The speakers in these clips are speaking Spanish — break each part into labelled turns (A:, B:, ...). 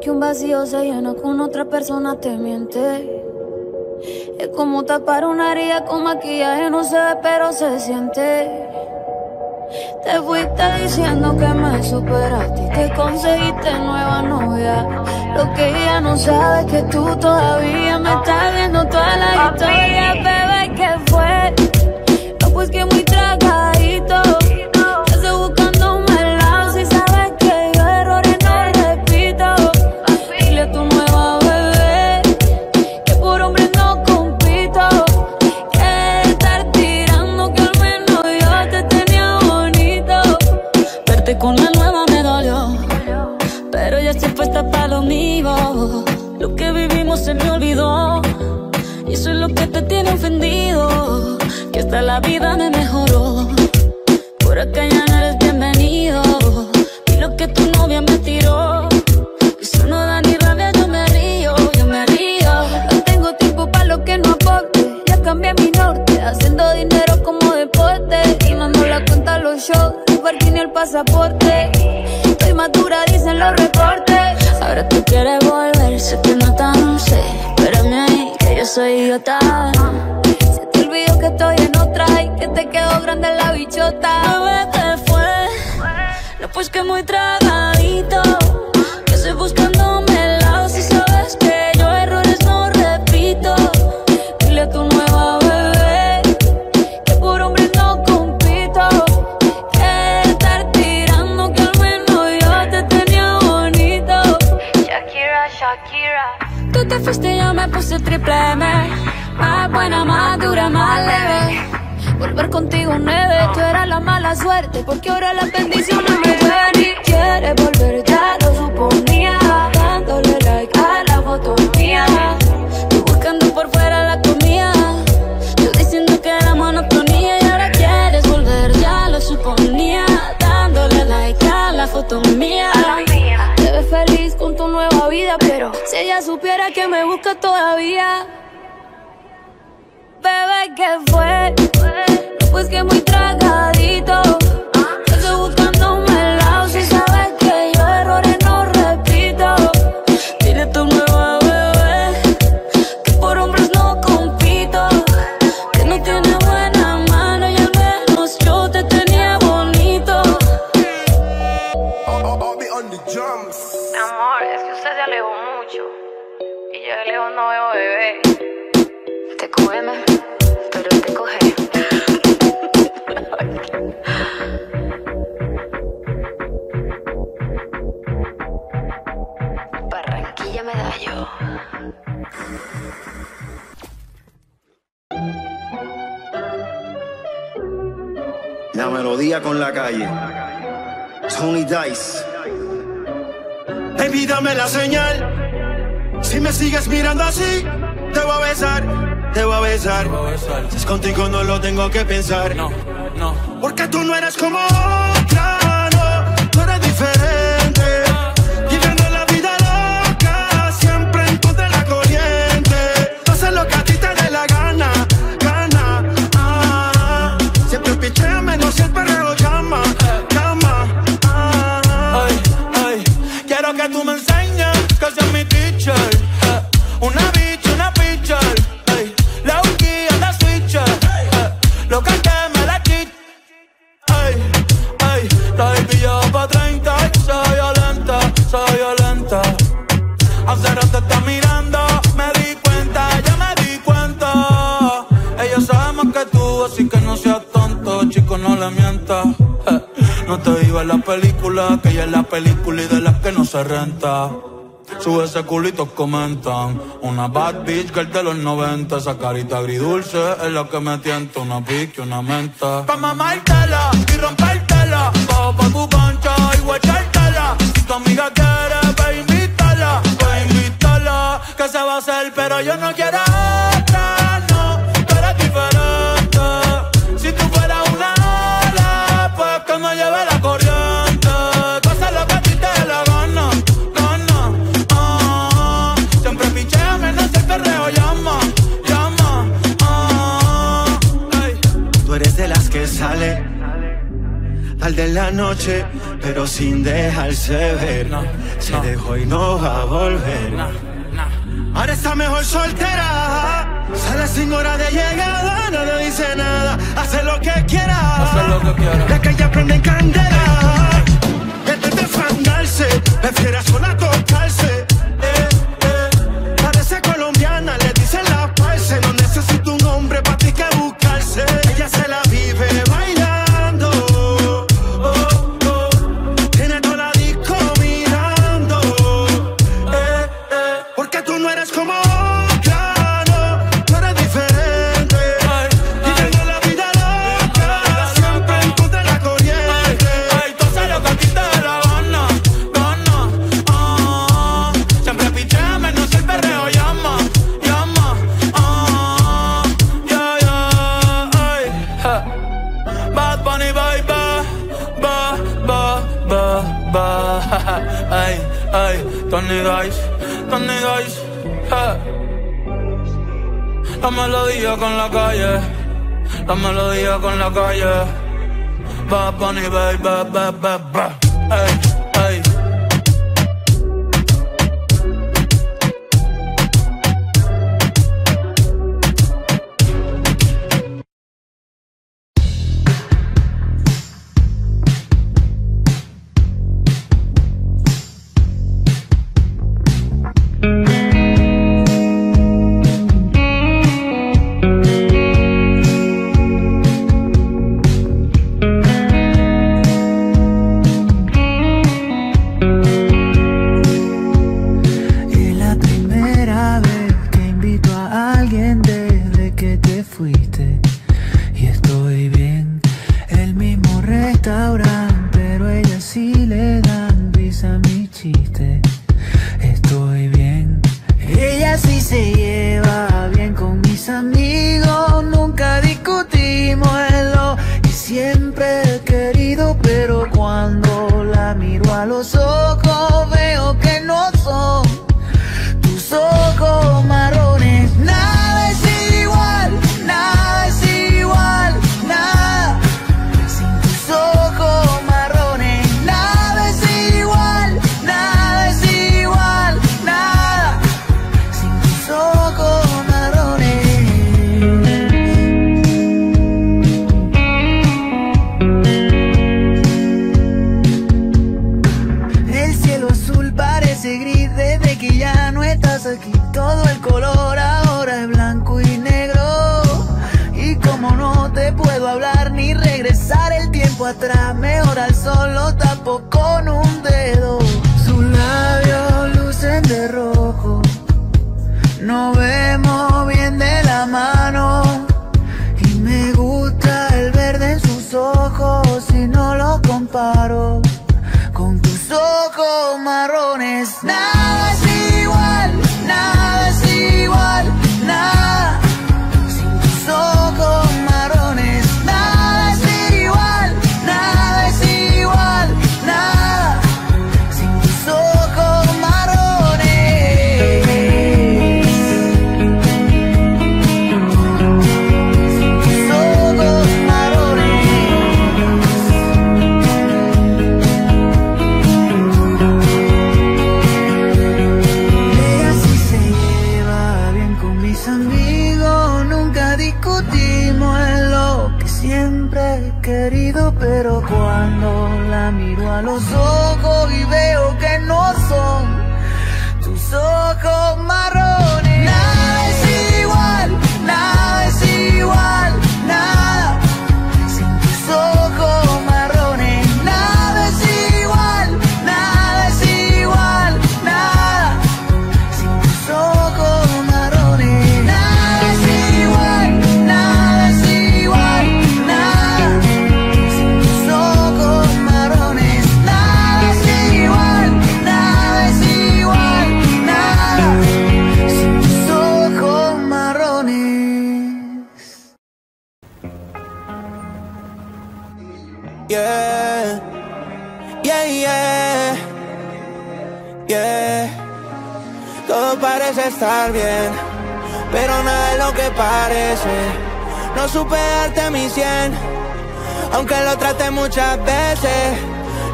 A: Que un vacío se llena con otra persona te miente. Es como tapar una herida con maquillaje, no se ve, pero se siente. Te fuiste diciendo que me superaste y te conseguiste nueva novia. Lo que ella no sabe es que tú todavía me estás viendo toda la historia, bebé, que fue. No, pues que muy traga pasaporte. Estoy madura, dicen los reportes. Ahora tú quieres volver, sé que no tan sé. Espérame ahí, que yo soy idiota. Se te olvidó que estoy en otra y que te quedó grande la bichota. Bebé, te fue. No, pues que muy tragadito. supiera que me busca todavía. Bebé, que fue? Pues que muy tragadito.
B: con la calle. Tony Dice.
C: Baby, la señal. Si me sigues mirando así, te voy a besar. Te voy a besar. Te voy a besar. Si es contigo, no lo tengo que pensar. No, no. Porque tú no eres como otra. se renta. Sube ese culitos comentan. Una bad bitch que el de los 90. Esa carita agridulce es la que me tienta. Una pique, una menta. Pa' mamártela y rompértela. Bajo pa' tu concha y guachártela. Si tu amiga quiere, pa' invítala. Pa' invítala. Que se va a hacer, pero yo no quiero.
B: al de
C: la noche, pero sin dejarse ver. Se dejó y no va a volver. Ahora está mejor soltera. Sale sin hora de llegada, no le dice nada. Hace lo que quiera.
D: Hace lo que quiera.
C: La calle prende en candela. La
D: melodía con la calle. Bad Bunny, baby,
E: baby, baby, baby. Ey. se lleva bien con mis amigos, nunca discutimos en lo siempre siempre querido, pero cuando la miro a los ojos y veo que no son tus ojos marrones.
D: estar bien, pero nada es lo que parece. No supe darte mi cien,
F: aunque lo traté muchas veces.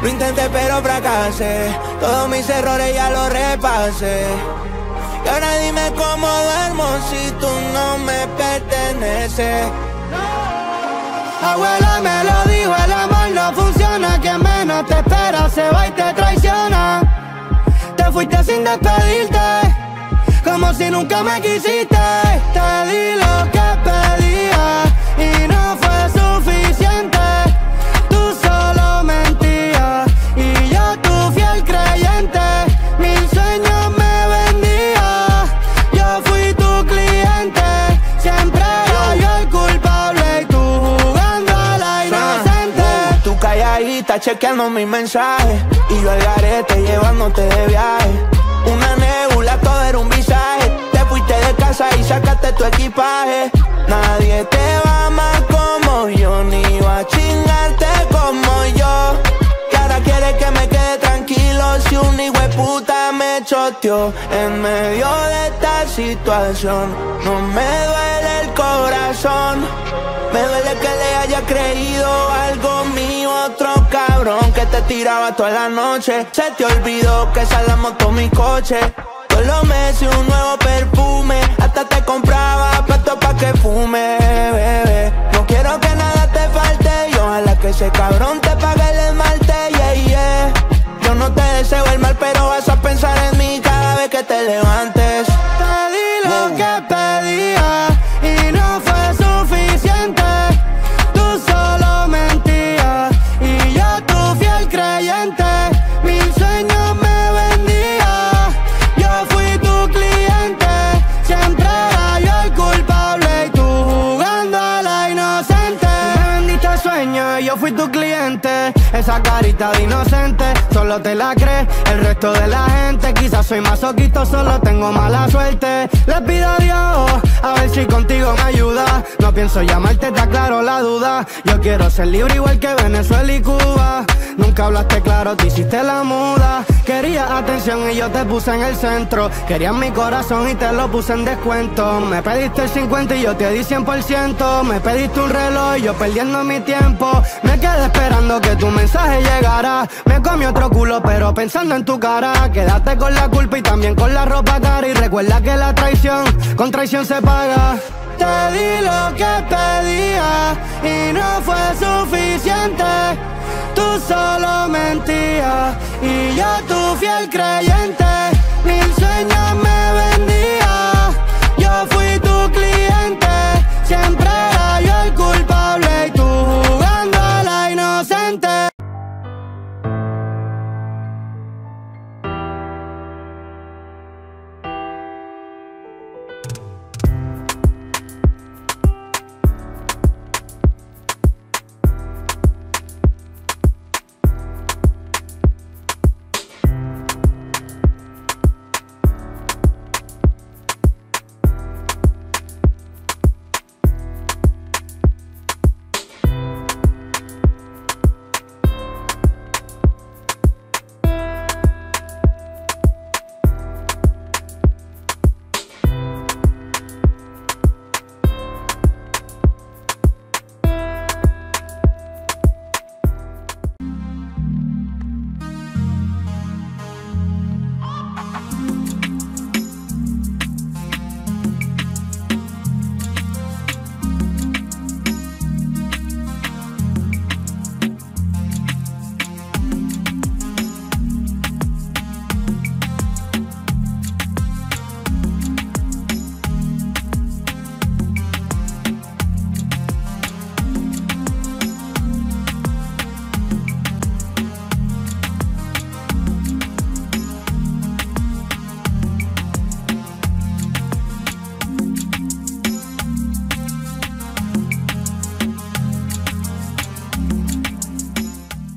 F: Lo intenté pero fracasé, todos mis errores ya los repasé. Y ahora dime cómo duermo si tú no me perteneces.
G: Abuela me lo dijo, el amor no funciona Quien menos te espera se va y te traiciona Te fuiste sin despedirte como si nunca me quisiste. Te di lo que pedía y no fue suficiente. Tú solo mentías y yo tu fiel creyente. Mil sueños me vendía, yo fui tu cliente. Siempre era yo el culpable y tú jugando a la inocente.
F: Tú calladita chequeando mis mensajes Y yo al garete llevándote de viaje tu equipaje Nadie te va amar como yo Ni va a chingarte como yo Y ahora quieres que me quede tranquilo Si un hijo de puta me choteó En medio de esta situación No me duele el corazón me duele que le haya creído algo mío, otro cabrón que te tiraba toda la noche. Se te olvidó que esa la moto mi coche. Todos los meses un nuevo perfume, hasta te compraba plato pa' que fume, bebé. No quiero que nada te falte y ojalá que ese cabrón te pague el esmalte, yeah, yeah. Yo no te deseo el mal, pero vas a pensar en mí cada vez que te levantes.
G: Te di lo que pedía carita de inocente, solo te la crees. El resto de la gente, quizás soy masoquito, solo tengo mala suerte. Le pido a Dios, a ver si contigo me ayuda. No pienso llamarte, está claro la duda. Yo quiero ser libre igual que Venezuela y Cuba. Nunca hablaste claro, te hiciste la muda. Querías atención y yo te puse en el centro. Querías mi corazón y te lo puse en descuento. Me pediste el 50 y yo te di 100%. Me pediste un reloj y yo perdiendo mi tiempo. Me quedé esperando que tu mensaje llegara. Me comí otro pero pensando en tu cara. Quédate con la culpa y también con la ropa cara. Y recuerda que la traición, con traición se paga. Te di lo que pedía y no fue suficiente. Tú solo mentías y yo tu fiel creyente.